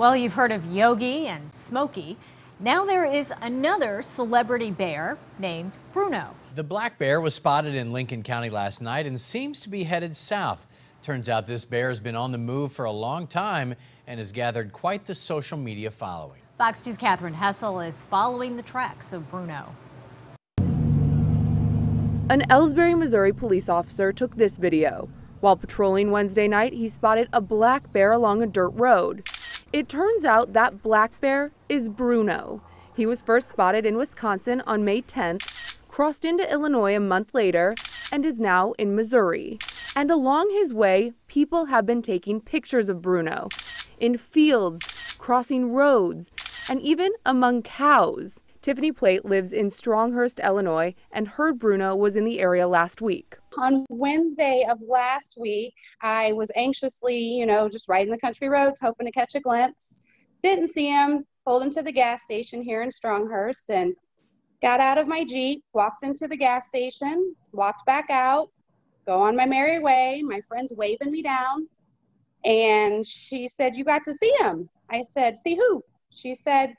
Well, you've heard of Yogi and Smokey. Now there is another celebrity bear named Bruno. The black bear was spotted in Lincoln County last night and seems to be headed south. Turns out this bear has been on the move for a long time and has gathered quite the social media following. Fox 2's Katherine Hessel is following the tracks of Bruno. An Elsberry, Missouri police officer took this video. While patrolling Wednesday night, he spotted a black bear along a dirt road. It turns out that black bear is Bruno. He was first spotted in Wisconsin on May 10th, crossed into Illinois a month later, and is now in Missouri. And along his way, people have been taking pictures of Bruno in fields, crossing roads, and even among cows. Tiffany Plate lives in Stronghurst, Illinois, and heard Bruno was in the area last week. On Wednesday of last week, I was anxiously, you know, just riding the country roads, hoping to catch a glimpse. Didn't see him, pulled into the gas station here in Stronghurst and got out of my Jeep, walked into the gas station, walked back out, go on my merry way. My friend's waving me down. And she said, You got to see him. I said, See who? She said,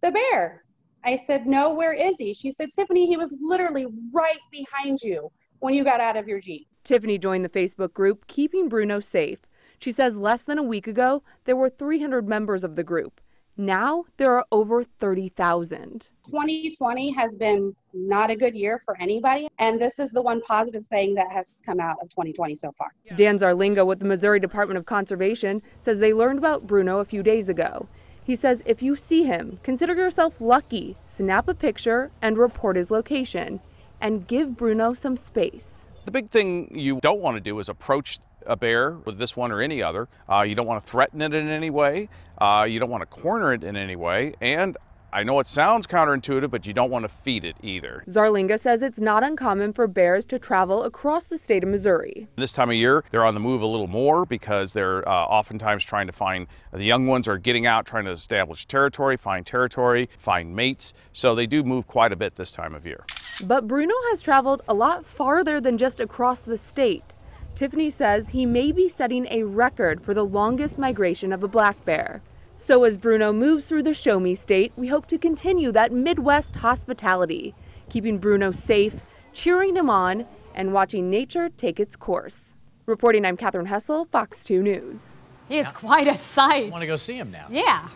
The bear. I said, No, where is he? She said, Tiffany, he was literally right behind you when you got out of your Jeep. Tiffany joined the Facebook group Keeping Bruno Safe. She says less than a week ago, there were 300 members of the group. Now there are over 30,000. 2020 has been not a good year for anybody, and this is the one positive thing that has come out of 2020 so far. Dan Zarlenga with the Missouri Department of Conservation says they learned about Bruno a few days ago. He says if you see him, consider yourself lucky, snap a picture, and report his location and give Bruno some space. The big thing you don't want to do is approach a bear with this one or any other. Uh, you don't want to threaten it in any way. Uh, you don't want to corner it in any way. And I know it sounds counterintuitive, but you don't want to feed it either. Zarlenga says it's not uncommon for bears to travel across the state of Missouri. This time of year, they're on the move a little more because they're uh, oftentimes trying to find, the young ones are getting out, trying to establish territory, find territory, find mates. So they do move quite a bit this time of year. But Bruno has traveled a lot farther than just across the state. Tiffany says he may be setting a record for the longest migration of a black bear. So as Bruno moves through the Show Me state, we hope to continue that Midwest hospitality, keeping Bruno safe, cheering him on, and watching nature take its course. Reporting, I'm Katherine Hessel, Fox 2 News. He is quite a sight. I want to go see him now. Yeah.